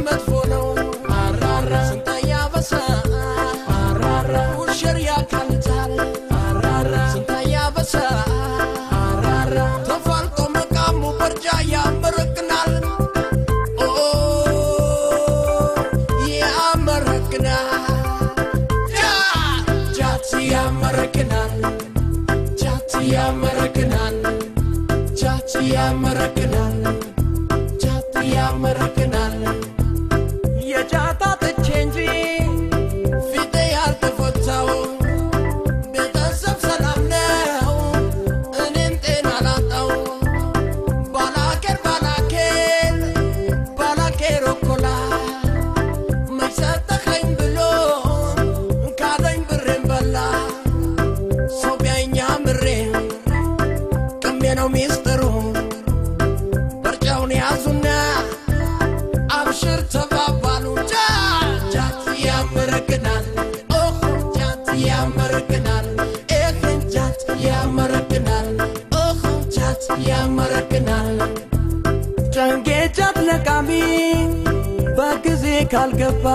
መጥፎ ነው። አራራ ስንታያበሳ አራራ ውሽር ያካልታል አራራ ስንታያበሳ አራራ ተፋልጦ መቃሙ በርጃ ያመረቅናል። ያመረቅናል። ጃት ያመረቅናል ያመረቅናል ኤህ ጃት ያመረቅናል ኦሆ ጃት ያመረቅናል ጨንጌ ጃት ለቃሚ በጊዜ ካልገባ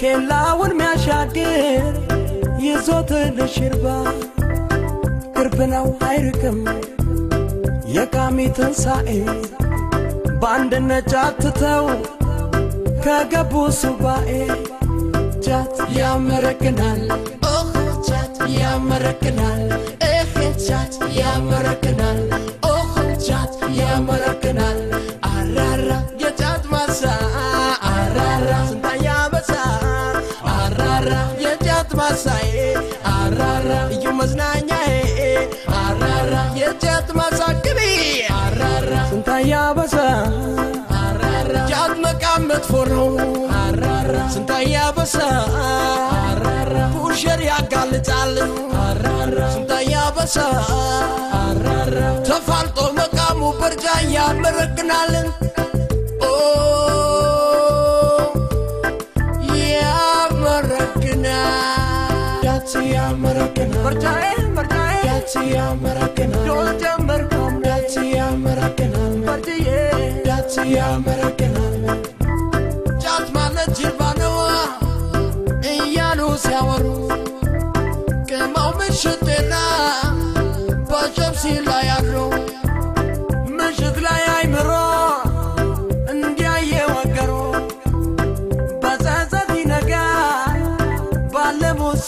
ኬላውን ሚያሻግር ይዞት ልሽርባ ቅርብ ነው አይርቅም የቃሚ ትንሣኤ። በአንድነት ጫትተው ከገቡ ሱባኤ ጃት ያመረቅናል። ኦሆ ጃት ያመረቅናል። እህ ጃት ያመረቅናል። ኦሆ ጃት ያመረቅናል። አራራ የጃት ማሳ አራራ ስንታያ በሳ አራራ የጃት ማሳዬ አራራ እዩ መዝናኛዬ አራራ የጃት ማሳ ግቢ አራራ ስንታያ በሳ አራራ ጃት መቃም መጥፎ አራራ ፑሸር ያጋልጣል ስንታያ በሳ አራራ ተፋልጦ መቃሙ በርጃ ያመረቅናል ያመረቅናል በርጃዬ በርጃዬ ሲያወሩ ቅማው ምሽቴና በጨብሲ ላይ አድሮ ምሽት ላይ አይምሮ እንዲያየ ወገሮ በጸጸት ይነጋል ባለሞት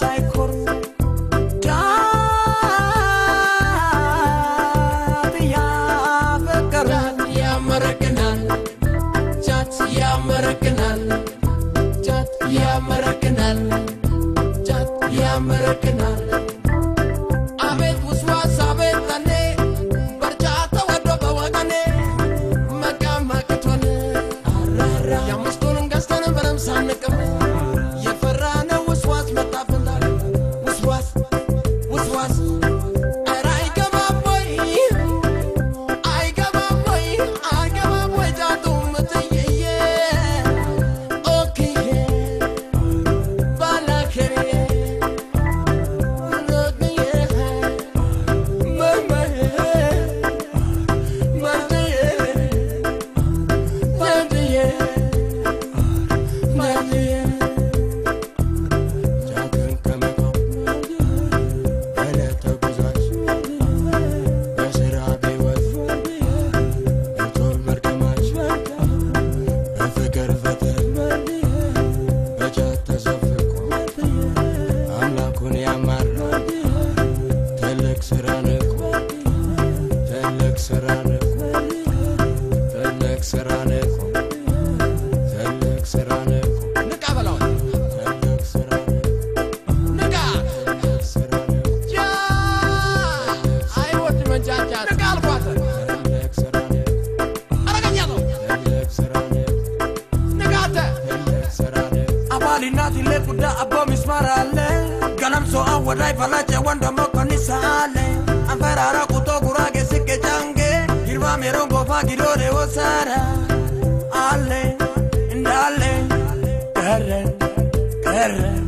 ያፈቀራል። ያመረቅናል ጫት ያመረቅናል Madinati lefuda abo mismarale Ganamso awadai falache wanda moka nisale Anfarara kutokurage sike change. Hirwa merongo fagirore osara. Ale, indale, keren, keren